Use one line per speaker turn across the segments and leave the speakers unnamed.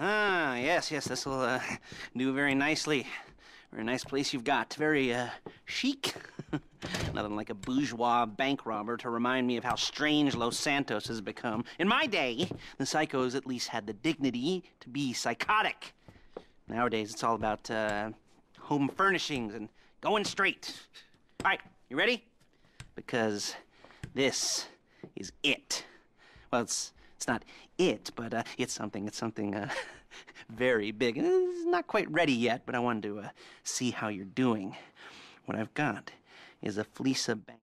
Ah, yes, yes, this will uh, do very nicely. Very nice place you've got. Very uh, chic. Nothing like a bourgeois bank robber to remind me of how strange Los Santos has become. In my day, the psychos at least had the dignity to be psychotic. Nowadays, it's all about uh, home furnishings and going straight. All right, you ready? Because this is it. Well, it's it's not it, but uh, it's something. It's something uh, very big. It's not quite ready yet, but I wanted to uh, see how you're doing. What I've got is a Fleeca bank.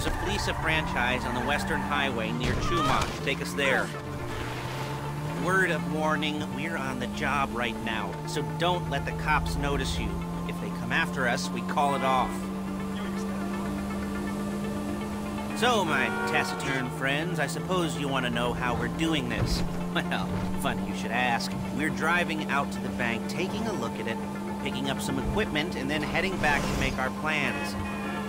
There's a Fleeca franchise on the Western Highway near Chumash. Take us there. Word of warning, we're on the job right now, so don't let the cops notice you. If they come after us, we call it off. So, my taciturn friends, I suppose you want to know how we're doing this. Well, funny you should ask. We're driving out to the bank, taking a look at it, picking up some equipment, and then heading back to make our plans.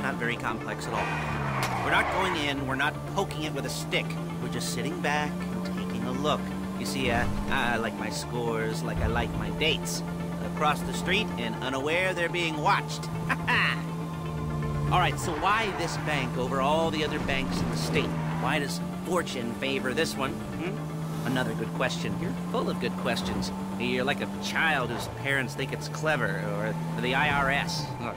Not very complex at all. We're not going in, we're not poking it with a stick. We're just sitting back and taking a look. You see, uh, I like my scores like I like my dates. Across the street and unaware they're being watched. All right, so why this bank over all the other banks in the state? Why does fortune favor this one? Hmm? Another good question. You're full of good questions. You're like a child whose parents think it's clever, or the IRS. Ugh.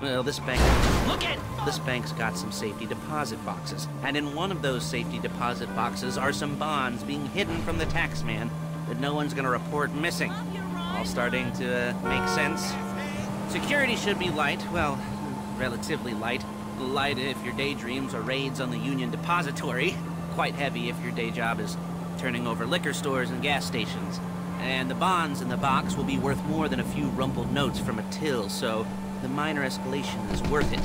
Well, this bank. Look at! This bank's got some safety deposit boxes. And in one of those safety deposit boxes are some bonds being hidden from the tax man that no one's gonna report missing. All starting to uh, make sense. Security should be light, well, relatively light. Light if your daydreams are raids on the Union Depository. Quite heavy if your day job is turning over liquor stores and gas stations. And the bonds in the box will be worth more than a few rumpled notes from a till, so the minor escalation is worth it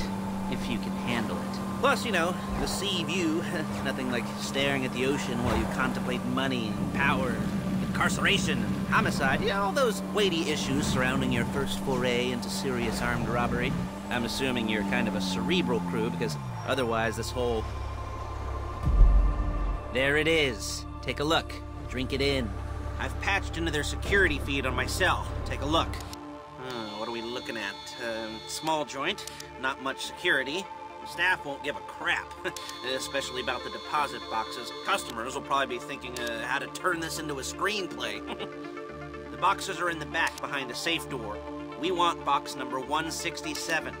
if you can handle it. Plus, you know, the sea view. Nothing like staring at the ocean while you contemplate money and power, incarceration and homicide. You know, all those weighty issues surrounding your first foray into serious armed robbery. I'm assuming you're kind of a cerebral crew because otherwise this whole... There it is. Take a look. Drink it in. I've patched into their security feed on my cell. Take a look. Looking at? Um, small joint, not much security. Staff won't give a crap, especially about the deposit boxes. Customers will probably be thinking uh, how to turn this into a screenplay. the boxes are in the back behind a safe door. We want box number 167.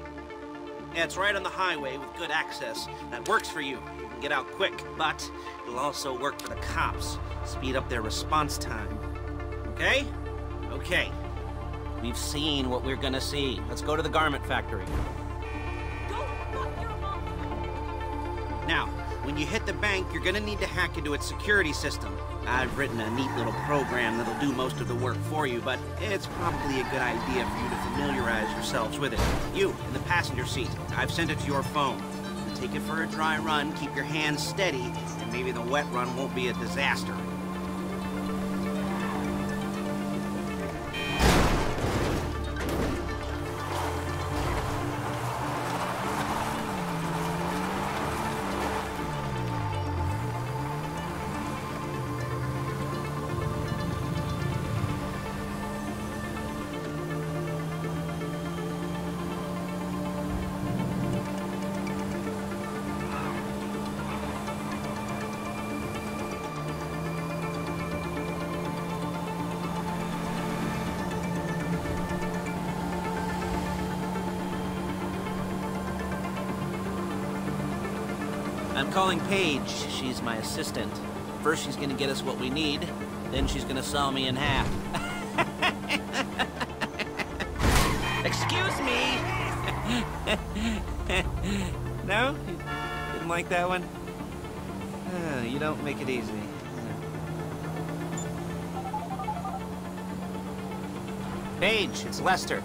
Yeah, it's right on the highway with good access. That works for you. You can get out quick, but it'll also work for the cops. Speed up their response time. Okay? Okay. We've seen what we're gonna see. Let's go to the garment factory. Now, when you hit the bank, you're gonna need to hack into its security system. I've written a neat little program that'll do most of the work for you, but it's probably a good idea for you to familiarize yourselves with it. You, in the passenger seat, I've sent it to your phone. Take it for a dry run, keep your hands steady, and maybe the wet run won't be a disaster. Calling Paige. She's my assistant. First, she's gonna get us what we need. Then she's gonna saw me in half. Excuse me! no? Didn't like that one? Uh, you don't make it easy. Paige, it's Lester.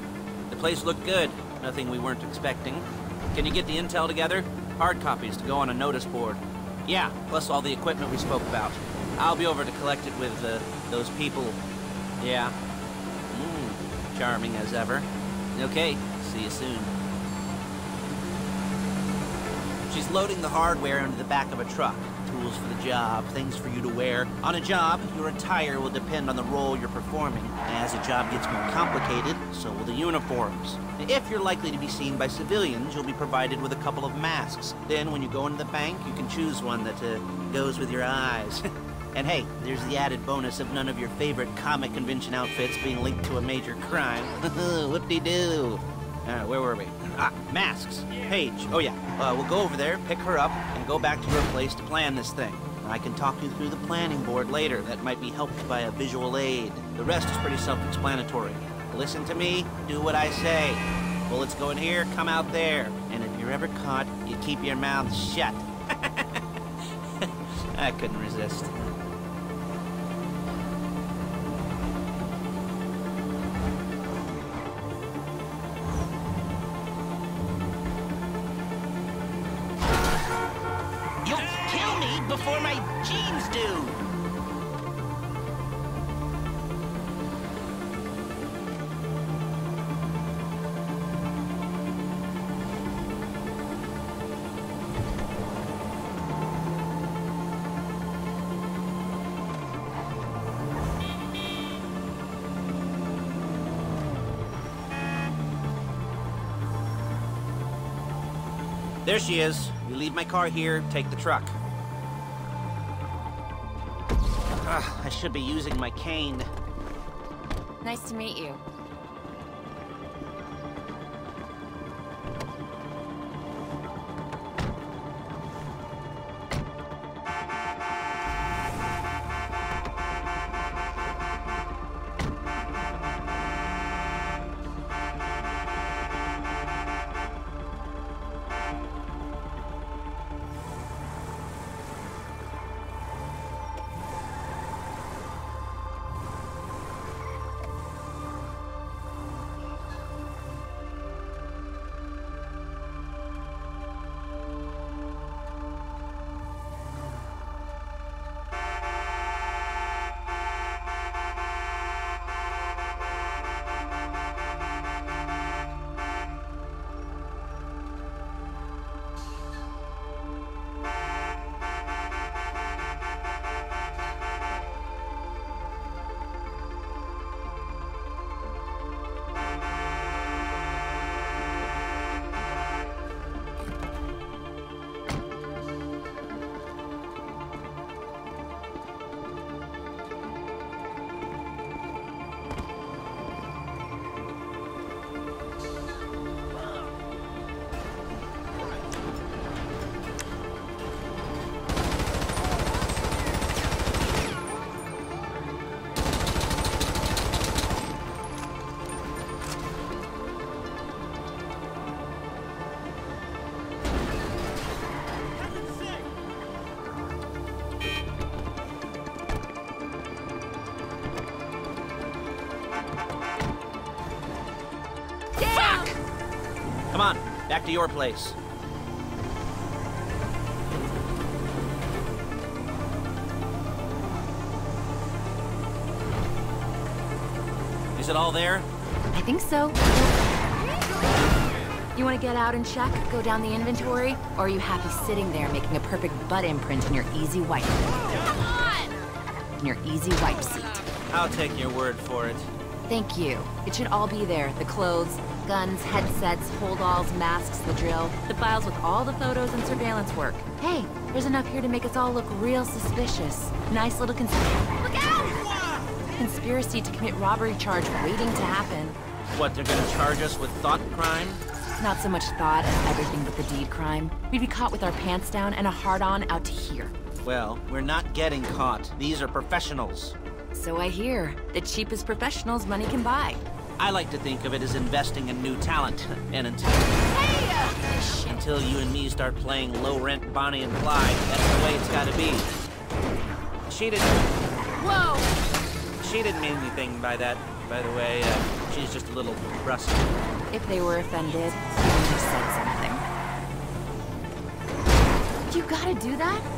The place looked good. Nothing we weren't expecting. Can you get the intel together? Hard copies to go on a notice board. Yeah, plus all the equipment we spoke about. I'll be over to collect it with uh, those people. Yeah. Mm, charming as ever. Okay, see you soon. She's loading the hardware into the back of a truck. Tools for the job, things for you to wear. On a job, your attire will depend on the role you're performing. As the job gets more complicated, so will the uniforms. If you're likely to be seen by civilians, you'll be provided with a couple of masks. Then, when you go into the bank, you can choose one that uh, goes with your eyes. and hey, there's the added bonus of none of your favorite comic convention outfits being linked to a major crime. Whoop-de-doo. Uh, where were we? Ah, masks. Paige. Oh, yeah. Uh, we'll go over there, pick her up, and go back to her place to plan this thing. I can talk you through the planning board later. That might be helped by a visual aid. The rest is pretty self-explanatory. Listen to me, do what I say. Bullets go in here, come out there. And if you're ever caught, you keep your mouth shut. I couldn't resist. Do! There she is. We leave my car here, take the truck. Ugh, I should be using my cane.
Nice to meet you.
To your place. Is it all there?
I think so. You want to get out and check, go down the inventory, or are you happy sitting there making a perfect butt imprint in your easy wipe? Come on! In your easy wipe seat.
I'll take your word for it.
Thank you. It should all be there. The clothes, guns, headsets, holdalls, masks, the drill. The files with all the photos and surveillance work. Hey, there's enough here to make us all look real suspicious. Nice little cons- Look out! Conspiracy to commit robbery charge waiting to happen.
What, they're gonna charge us with thought crime?
Not so much thought as everything but the deed crime. We'd be caught with our pants down and a hard-on out to here.
Well, we're not getting caught. These are professionals.
So I hear. The cheapest professionals money can buy.
I like to think of it as investing in new talent. And until,
Hey!
until you and me start playing low-rent Bonnie and Clyde, that's the way it's gotta be. She didn't...
Whoa!
She didn't mean anything by that, by the way. Uh, she's just a little rusty.
If they were offended, you would have said something. You gotta do that?